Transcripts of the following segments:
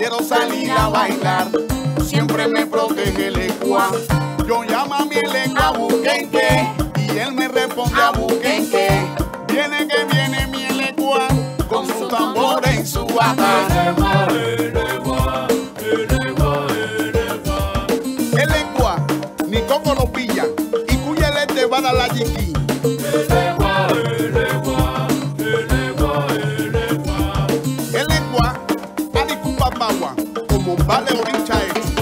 quiero salir a bailar, siempre me protege el ecua. Yo llamo a mi el ecua buquenque y él me responde a buquenque. Viene que viene mi el con su tambor en su bata. mo balẹ̀ oríta ìlú.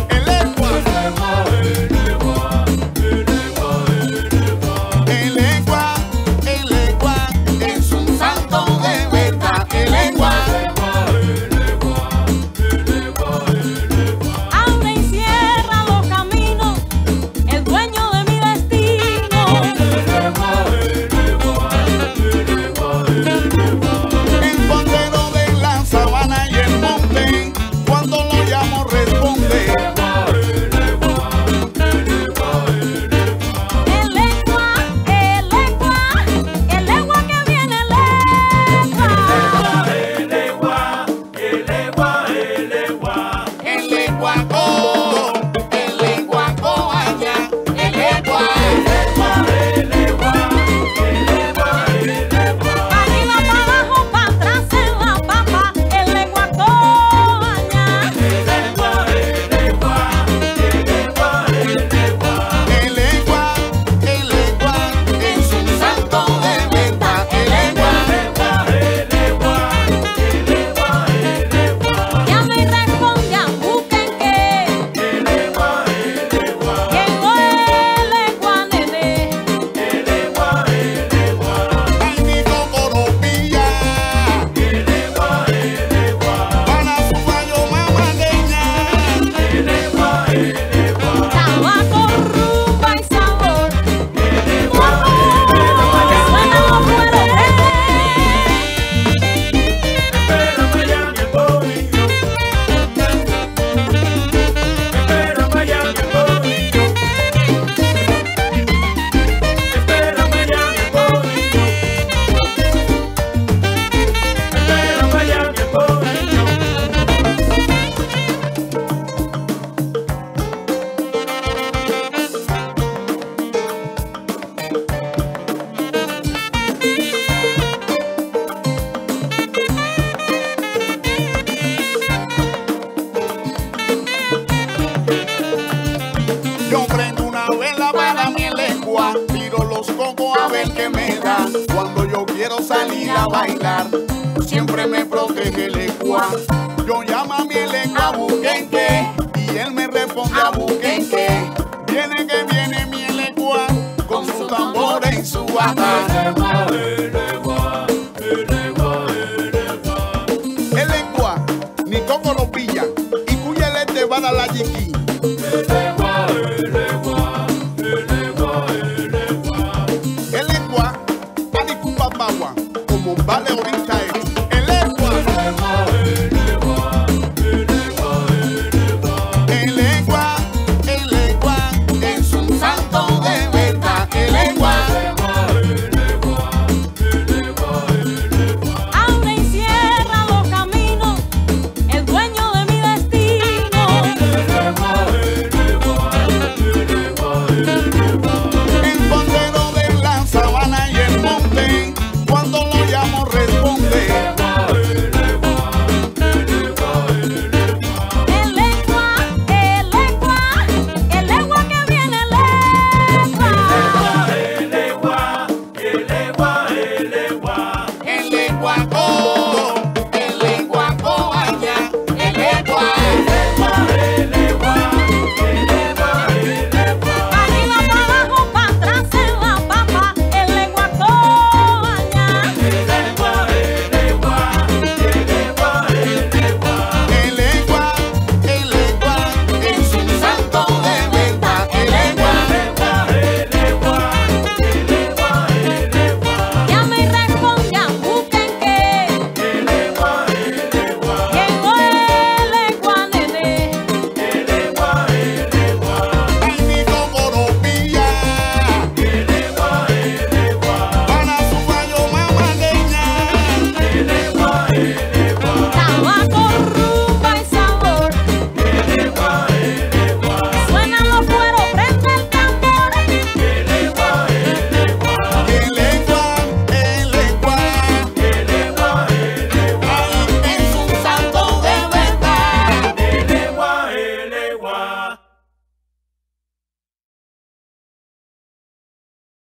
A ver qué me da cuando yo quiero salir a bailar. Siempre me protege el ecua. Yo llamo a mi elecua buquenque y él me responde a buquenque. Viene que viene mi elecua con su tambor en su bajar.